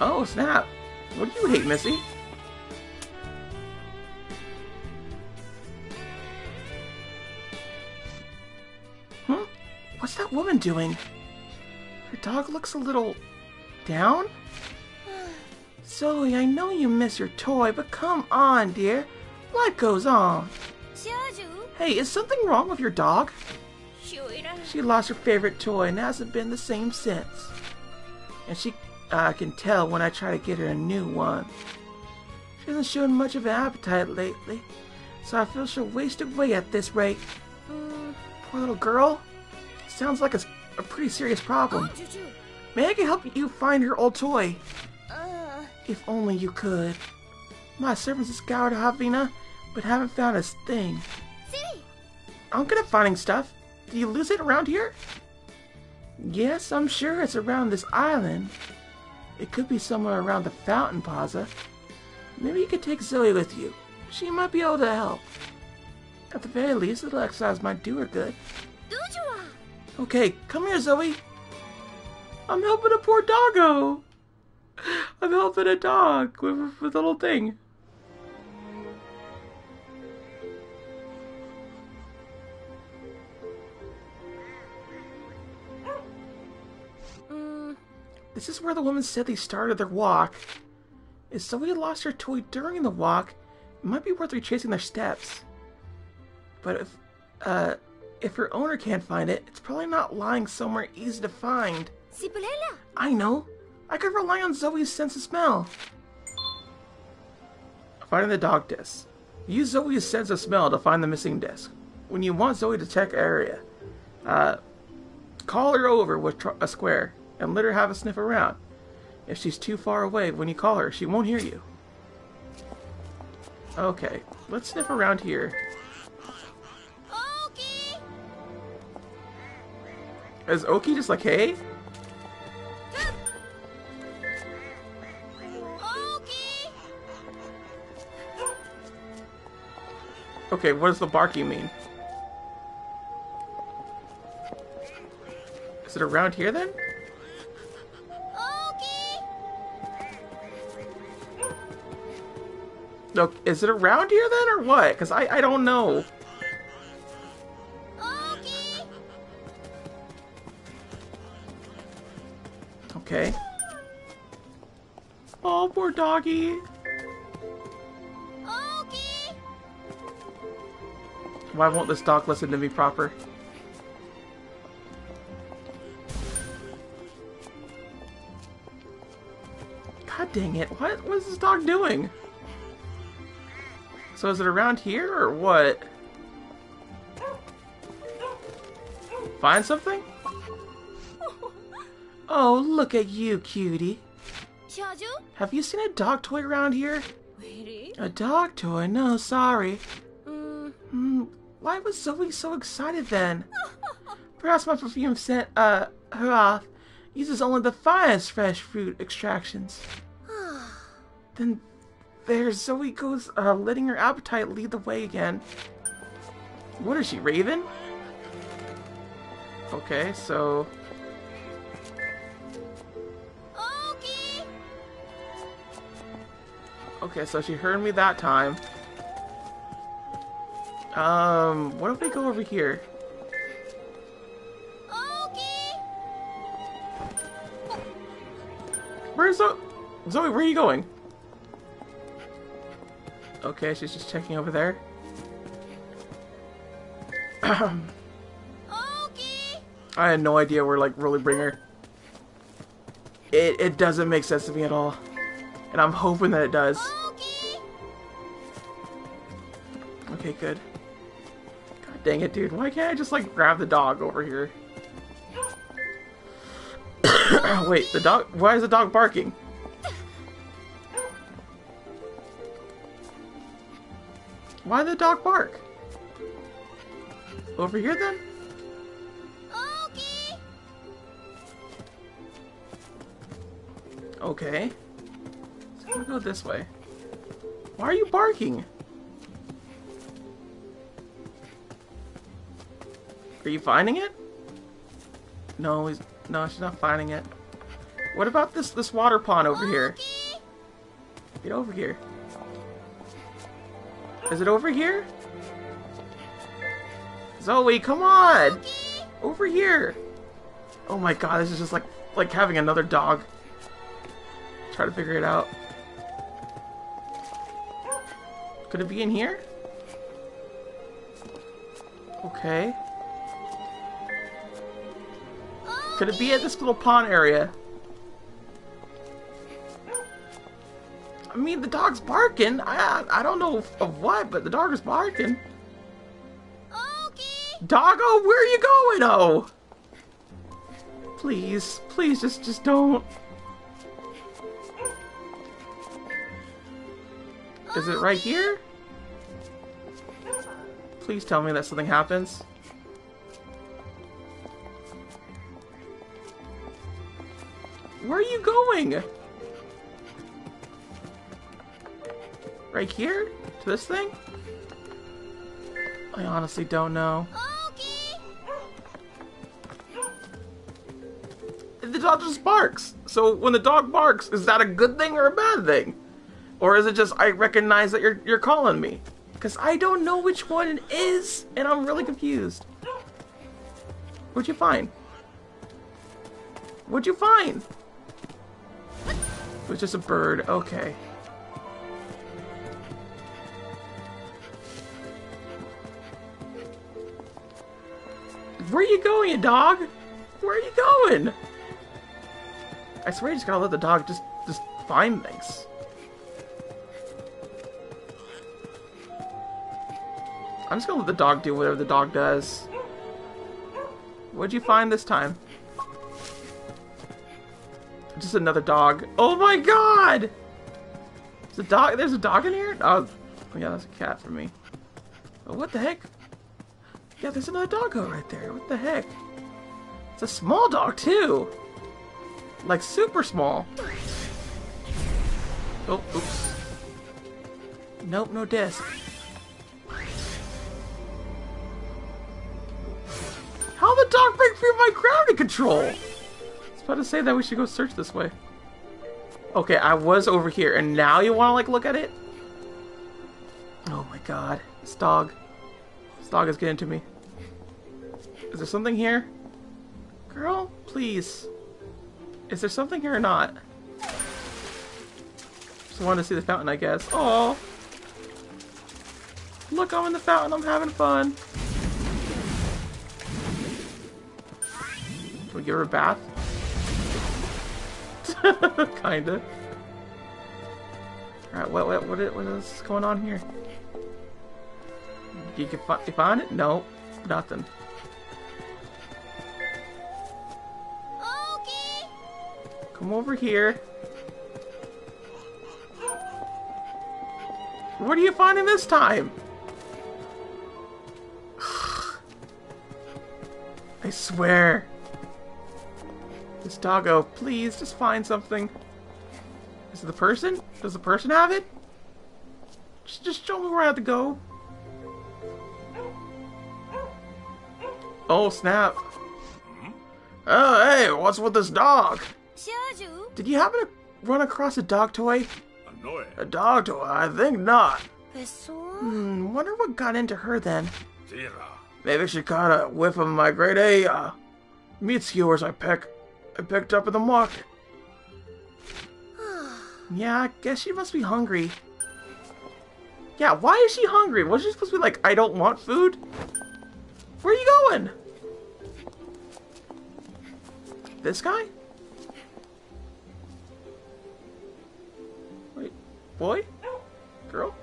Oh, snap. What do you hate, Missy? Hmm? What's that woman doing? Her dog looks a little... down? Zoe, I know you miss your toy, but come on, dear. Life goes on. Hey, is something wrong with your dog? She lost her favorite toy and hasn't been the same since. And she I can tell when I try to get her a new one. She hasn't shown much of an appetite lately, so I feel she'll waste away at this rate. Mm, poor little girl. Sounds like a, a pretty serious problem. Oh, May I help you find her old toy? Uh. If only you could. My servants have scoured Havina, but haven't found a thing. See? I'm good at finding stuff. Do you lose it around here? Yes, I'm sure it's around this island. It could be somewhere around the fountain plaza. Maybe you could take Zoe with you. She might be able to help. At the very least, a little exercise might do her good. Okay, come here, Zoe. I'm helping a poor doggo. I'm helping a dog with, with a little thing. This is where the woman said they started their walk. If Zoe lost her toy during the walk, it might be worth retracing their steps. But if, uh, if her owner can't find it, it's probably not lying somewhere easy to find. I know. I could rely on Zoe's sense of smell. Finding the dog disc. Use Zoe's sense of smell to find the missing disc. When you want Zoe to check area, uh, call her over with a square and let her have a sniff around. If she's too far away when you call her, she won't hear you. Okay, let's sniff around here. Oki Is Oki just like, hey? Okay, what does the barking mean? Is it around here then? Is it around here then or what? Because I, I don't know. Okay. Oh, poor doggy. Why won't this dog listen to me proper? God dang it. What, is this dog doing? So is it around here or what? Find something? Oh, look at you, cutie. Have you seen a dog toy around here? A dog toy? No, sorry. Hmm, why was Zoe so excited then? Perhaps my perfume scent, uh, her off, uses only the finest fresh fruit extractions. then there Zoe goes, uh, letting her appetite lead the way again. What is she, Raven? Okay, so... Okay, so she heard me that time. Um, what if we go over here? Where's Zoe? Zoe, where are you going? Okay, she's just checking over there. I had no idea we're like, really bring her. It, it doesn't make sense to me at all. And I'm hoping that it does. Okay, good. God dang it, dude. Why can't I just, like, grab the dog over here? Wait, the dog... Why is the dog barking? Why the dog bark? Over here then? Okay. So we'll go this way. Why are you barking? Are you finding it? No, he's no, she's not finding it. What about this this water pond over here? Get over here. Is it over here? Zoe, come on! Over here! Oh my god, this is just like like having another dog. Try to figure it out. Could it be in here? Okay. Could it be at this little pond area? Mean, the dog's barking. I I don't know of what, but the dog is barking. Okay. Doggo, where are you going? Oh. Please, please, just just don't. Is it right here? Please tell me that something happens. Where are you going? Right here? To this thing? I honestly don't know. The dog just barks. So when the dog barks, is that a good thing or a bad thing? Or is it just I recognize that you're you're calling me? Because I don't know which one it is, and I'm really confused. What'd you find? What'd you find? It was just a bird. Okay. Where are you going, you dog? Where are you going? I swear you just gotta let the dog just, just find things. I'm just gonna let the dog do whatever the dog does. What'd you find this time? Just another dog. Oh my god! There's a dog. There's a dog in here? Oh, yeah, that's a cat for me. Oh, what the heck? Yeah, there's another doggo right there. What the heck? It's a small dog, too. Like, super small. Oh, oops. Nope, no disc. How the dog break through my gravity control? I was about to say that we should go search this way. Okay, I was over here, and now you want to, like, look at it? Oh my god. This dog. This dog is getting to me. Is there something here? Girl, please. Is there something here or not? Just wanted to see the fountain, I guess. Oh, Look, I'm in the fountain. I'm having fun. Can we give her a bath? Kinda. Alright, what, what, what, what is going on here? You can you find it? No, nothing. Okay. Come over here. What are you finding this time? I swear. This doggo, please just find something. Is it the person? Does the person have it? Just, just show me where I have to go. Oh, snap. Oh, hey, what's with this dog? Did you happen to run across a dog toy? A dog toy? I think not. Hmm, wonder what got into her then. Maybe she caught a whiff of my grade A uh, meat skewers I pick I picked up in the market. yeah, I guess she must be hungry. Yeah, why is she hungry? Was she supposed to be like, I don't want food? Where are you going? This guy? Wait, boy? Girl?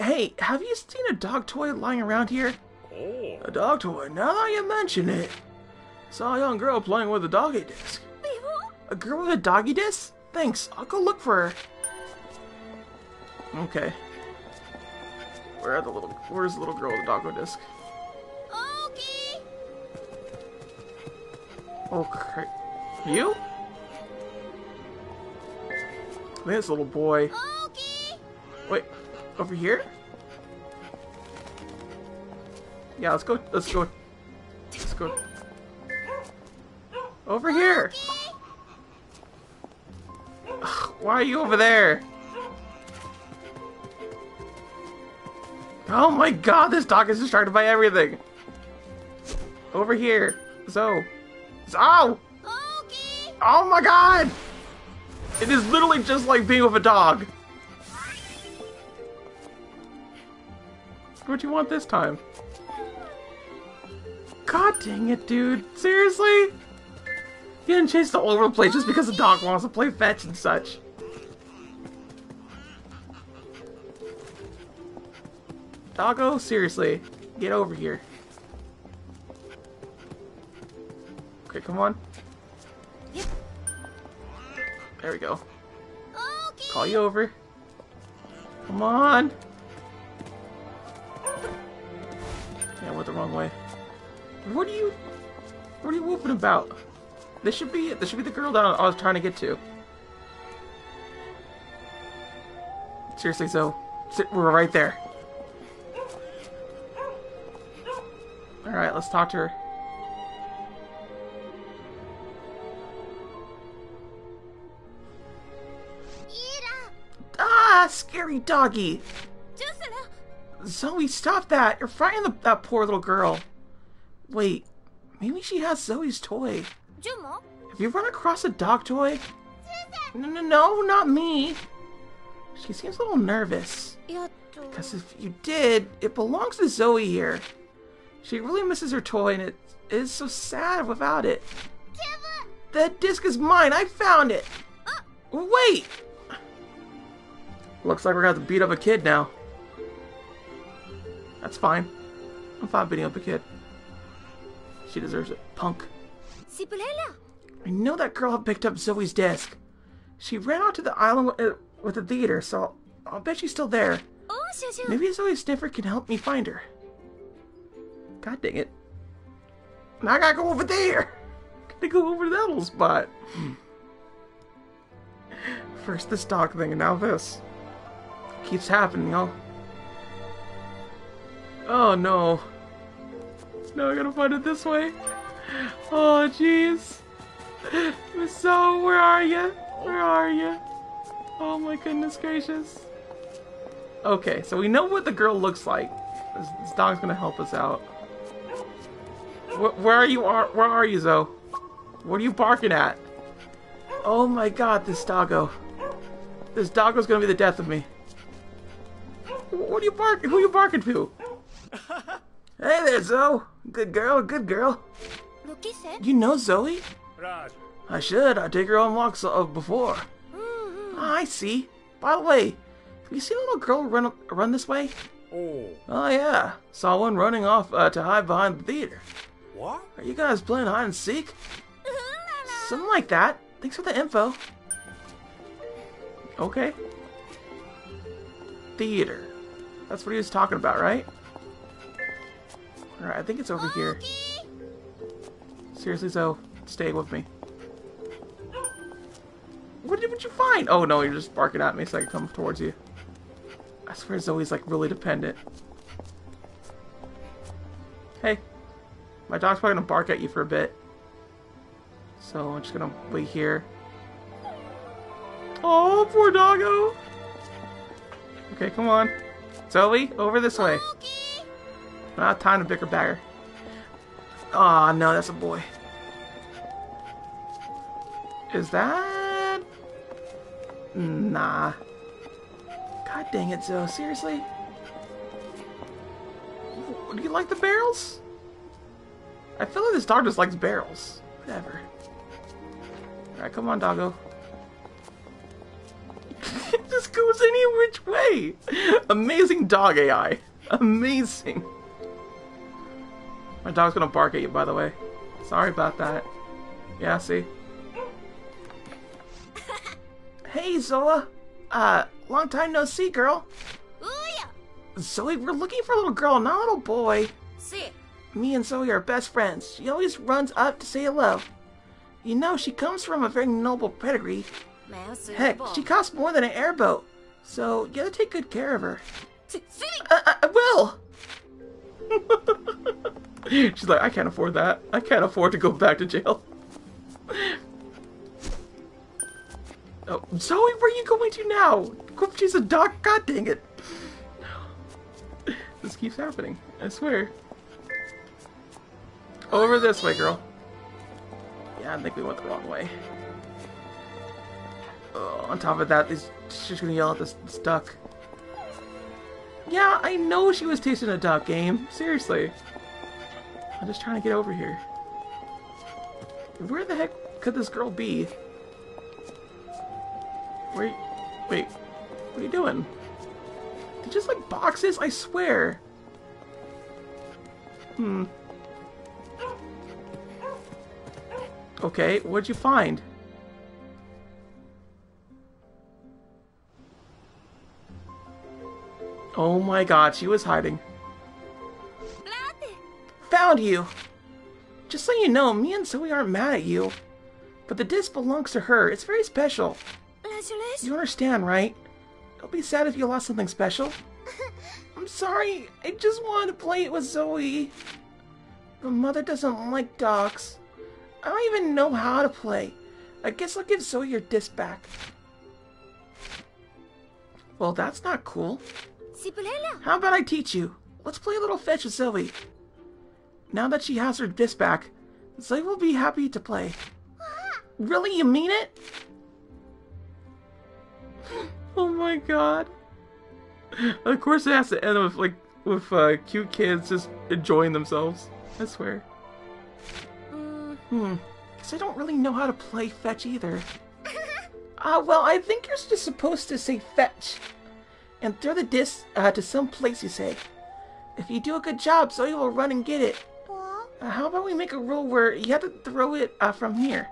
Hey, have you seen a dog toy lying around here? Oh. A dog toy, now that you mention it. Saw a young girl playing with a doggy disc. A girl with a doggy disc? Thanks, I'll go look for her. Okay. Where are the little where's the little girl with the doggo disc? Okay. You? I think it's a little boy. Okay. Wait, over here? Yeah, let's go let's go let's go Over here! Why are you over there? Oh my god, this dog is distracted by everything! Over here. So. So! Oh my god! It is literally just like being with a dog. What do you want this time? God dang it, dude. Seriously? Getting chased all over the place just because a dog wants to play fetch and such. Doggo, seriously. Get over here. Come on. There we go. Call you over. Come on. Yeah, I went the wrong way. What are you... What are you whooping about? This should be it. This should be the girl that I was trying to get to. Seriously, so we're right there. Alright, let's talk to her. Scary doggy! Zoe, stop that! You're frightening the, that poor little girl. Wait, maybe she has Zoe's toy. Have you run across a dog toy? No, no, no, not me. She seems a little nervous. Because if you did, it belongs to Zoe here. She really misses her toy and it is so sad without it. That disc is mine. I found it. Wait. Looks like we're to have to beat up a kid now. That's fine. I'm fine beating up a kid. She deserves it. Punk. I know that girl picked up Zoe's disc. She ran out to the island uh, with the theater, so I'll bet she's still there. Oh, Maybe Zoe Sniffer can help me find her. God dang it. Now I gotta go over there. Gotta go over to that little spot. Hmm. First this dog thing and now this. Keeps happening, y'all. Oh no. Now I gotta find it this way. Oh, jeez. So, where are you? Where are you? Oh my goodness gracious. Okay, so we know what the girl looks like. This, this dog's gonna help us out. Where, where are you? Are, where are you, Zoe? What are you barking at? Oh my god, this doggo. This doggo's gonna be the death of me. What are you barking? Who are you barking to? hey there, Zoe. Good girl, good girl. You know Zoe? I should. I take her on walks uh, before. Mm-hmm. I see. By the way, have you seen a little girl run run this way? Oh. Oh yeah. Saw one running off uh, to hide behind the theater. What? Are you guys playing hide and seek? Something like that. Thanks for the info. Okay. Theater. That's what he was talking about, right? Alright, I think it's over here. Seriously, Zoe, stay with me. What did you find? Oh no, you're just barking at me so I can come towards you. I swear Zoe's like really dependent. Hey, my dog's probably gonna bark at you for a bit. So I'm just gonna wait here. Oh, poor doggo! Okay, come on. Zoe, over this way. Not time to bicker bagger. Aw, oh, no, that's a boy. Is that... Nah. God dang it, Zoe. Seriously? Do you like the barrels? I feel like this dog just likes barrels. Whatever. Alright, come on, doggo. it just goes any which way. Amazing dog AI. Amazing. My dog's gonna bark at you, by the way. Sorry about that. Yeah, see? hey, Zola. Uh, long time no see, girl. Zoe, we're looking for a little girl, not a little boy. See. Me and Zoe are best friends. She always runs up to say hello. You know, she comes from a very noble pedigree. Heck, she costs more than an airboat. So you gotta take good care of her. I, I will. She's like, I can't afford that. I can't afford to go back to jail. oh, Zoe, where are you going to now? She's a doc. God dang it! this keeps happening. I swear. Over this way, girl. Yeah, I think we went the wrong way. Oh, on top of that, she's gonna yell at this, this duck. Yeah, I know she was tasting a duck game. Seriously. I'm just trying to get over here. Where the heck could this girl be? Where Wait. What are you doing? They're just like boxes, I swear. Hmm. Okay, what'd you find? Oh my god, she was hiding. Found you! Just so you know, me and Zoe aren't mad at you. But the disc belongs to her. It's very special. You understand, right? Don't be sad if you lost something special. I'm sorry. I just wanted to play it with Zoe. But Mother doesn't like dogs. I don't even know how to play. I guess I'll give Zoe your disc back. Well, that's not cool. How about I teach you? Let's play a little fetch with Zoe. Now that she has her disc back, Zoe will be happy to play. Really, you mean it? oh my god. Of course it has to end with, like, with uh, cute kids just enjoying themselves. I swear. Mm. Hmm. Guess I don't really know how to play fetch either. Ah, uh, well, I think you're just supposed to say fetch. And throw the disc uh, to some place, you say. If you do a good job, Zoe will run and get it. Uh, how about we make a rule where you have to throw it uh, from here?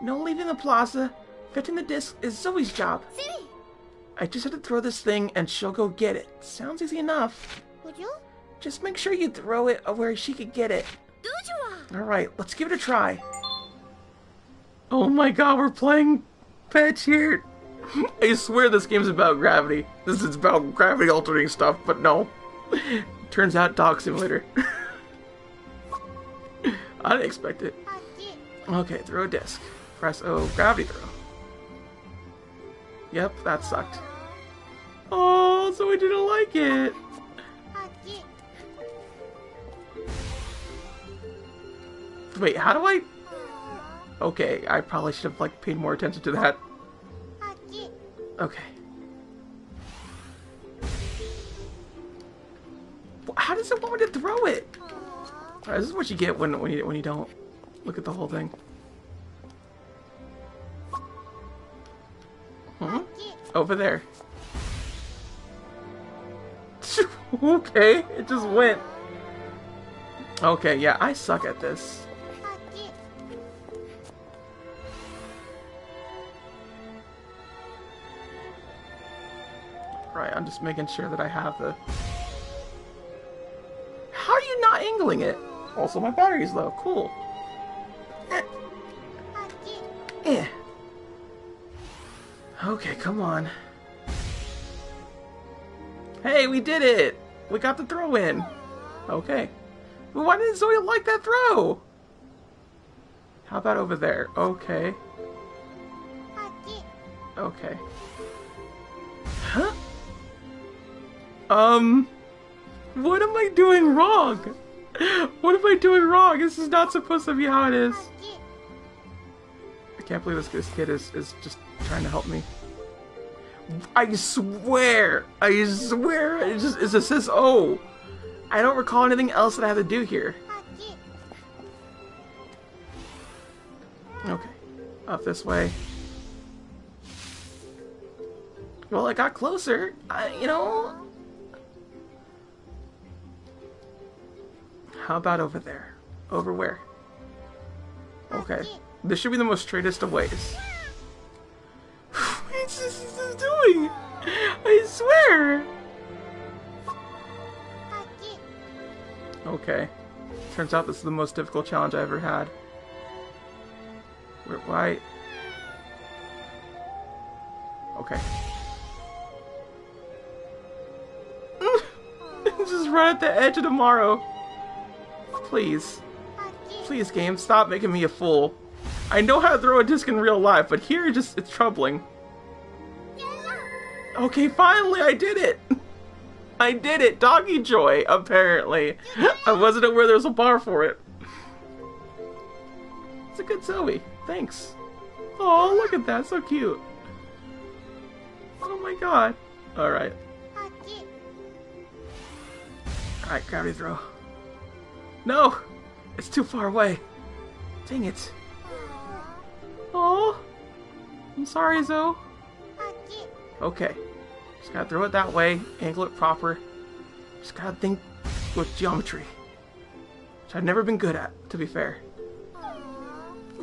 No leaving the plaza. Fetching the disc is Zoe's job. I just have to throw this thing and she'll go get it. Sounds easy enough. Would you? Just make sure you throw it where she could get it. Alright, let's give it a try. Oh my god, we're playing fetch here. I swear this game's about gravity. This is about gravity altering stuff, but no. Turns out Dog Simulator. I didn't expect it. Okay, throw a disc. Press O, gravity throw. Yep, that sucked. Oh, so I didn't like it. Wait, how do I... Okay, I probably should have like paid more attention to that. Okay. How does it want me to throw it? Right, this is what you get when when you when you don't look at the whole thing. Hmm? Over there. okay, it just went. Okay, yeah, I suck at this. Right, I'm just making sure that I have the... How are you not angling it? Also, my battery's low. Cool. Eh. eh. Okay, come on. Hey, we did it! We got the throw in. Okay. Well, why didn't Zoe like that throw? How about over there? Okay. Okay. Um... What am I doing wrong? What am I doing wrong? This is not supposed to be how it is. I can't believe this, this kid is, is just trying to help me. I swear, I swear, it just, it just says oh. I don't recall anything else that I have to do here. Okay, up this way. Well, I got closer. I, you know, How about over there? Over where? Okay. This should be the most straightest of ways. What's this, this doing? I swear! Okay. Turns out this is the most difficult challenge I ever had. Where, why? Okay. Just run at the edge of tomorrow. Please. Please, game, stop making me a fool. I know how to throw a disc in real life, but here just it's troubling. Okay, finally, I did it! I did it! Doggy joy, apparently. I wasn't aware there was a bar for it. It's a good Zoe. Thanks. Oh, look at that. So cute. Oh my god. Alright. Alright, gravity throw. No! It's too far away. Dang it. Oh, I'm sorry, Zo. Okay. Just gotta throw it that way, angle it proper. Just gotta think with geometry. Which I've never been good at, to be fair.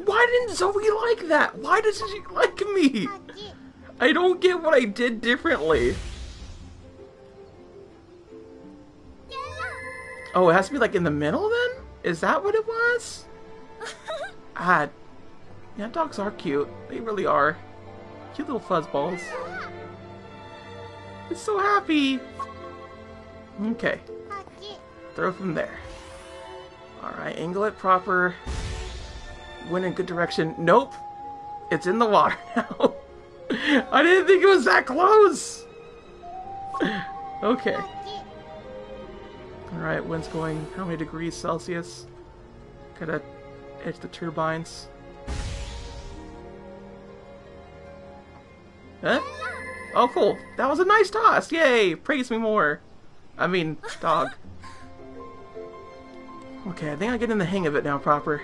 Why didn't Zoe like that? Why doesn't she like me? I don't get what I did differently. Oh, it has to be like in the middle then? Is that what it was? ah, yeah, dogs are cute. They really are. Cute little fuzzballs. It's so happy. Okay. Throw from there. Alright, angle it proper. Went in good direction. Nope. It's in the water now. I didn't think it was that close. okay. Alright, wind's going how many degrees Celsius? Gotta edge the turbines. Huh? Oh, cool. That was a nice toss. Yay! Praise me more. I mean, dog. Okay, I think I'm getting the hang of it now proper.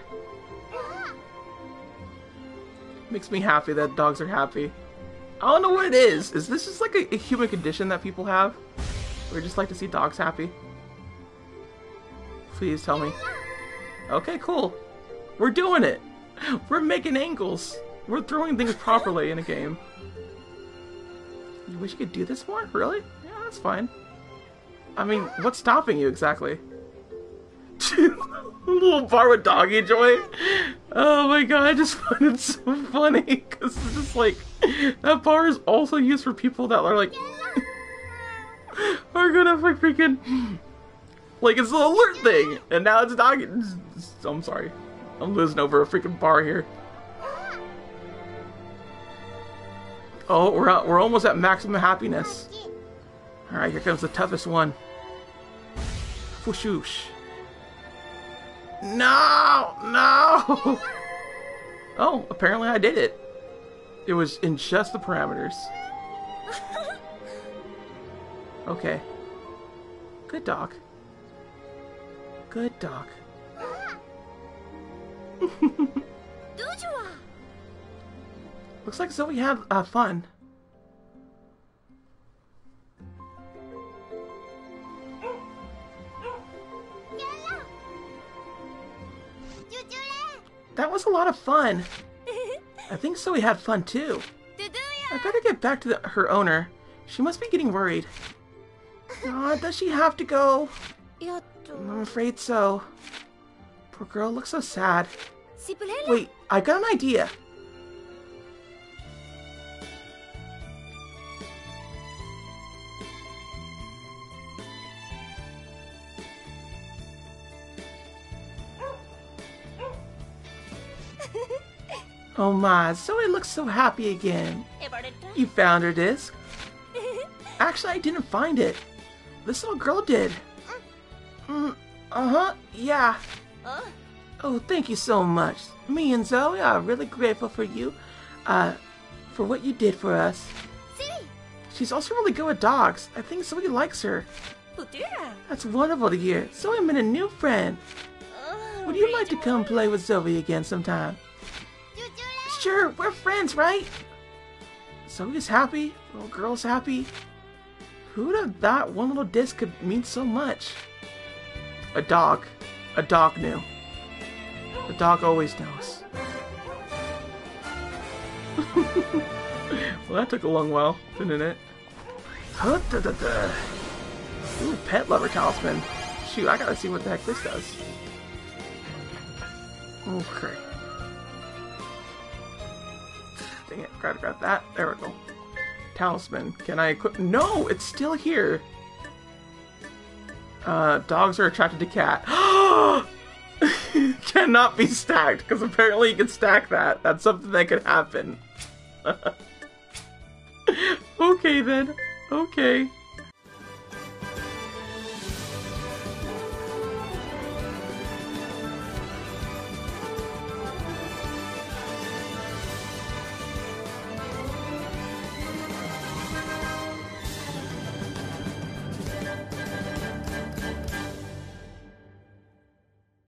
Makes me happy that dogs are happy. I don't know what it is. Is this just like a, a human condition that people have? Or just like to see dogs happy? Please tell me. Okay, cool. We're doing it. We're making angles. We're throwing things properly in a game. You wish you could do this more? Really? Yeah, that's fine. I mean, what's stopping you exactly? little bar with doggy joy. Oh my god, I just find it so funny because it's just like that bar is also used for people that are like are gonna like freaking like it's an alert thing, and now it's doggy. I'm sorry, I'm losing over a freaking bar here. Oh, we're out, we're almost at maximum happiness. All right, here comes the toughest one. Whooshoosh. No! No! Oh, apparently I did it. It was in just the parameters. Okay. Good dog. Good dog. Looks like Zoe had uh, fun. That was a lot of fun. I think Zoe had fun too. I better get back to the, her owner. She must be getting worried. Aw, does she have to go? I'm afraid so. Poor girl looks so sad. Wait, I got an idea. Oh my, Zoe looks so happy again. You found her disc? Actually, I didn't find it. This little girl did. Mm, uh-huh, yeah. Oh, thank you so much. Me and Zoe are really grateful for you, uh, for what you did for us. See? She's also really good with dogs. I think Zoe likes her. That's wonderful to hear. Zoe made a new friend. Would you like to come play with Zoe again sometime? Sure, we're friends, right? Zoe's happy, little girl's happy. Who'd have thought one little disc could mean so much? A dog. A dog knew. The dog always knows. well, that took a long while, didn't it? Ooh, pet lover talisman. Shoot, I gotta see what the heck this does. Okay. Dang it, gotta grab that. There we go. Talisman. Can I equip? No, it's still here. Uh, dogs are attracted to cat. Cannot be stacked, because apparently you can stack that. That's something that could happen. Okay then. Okay.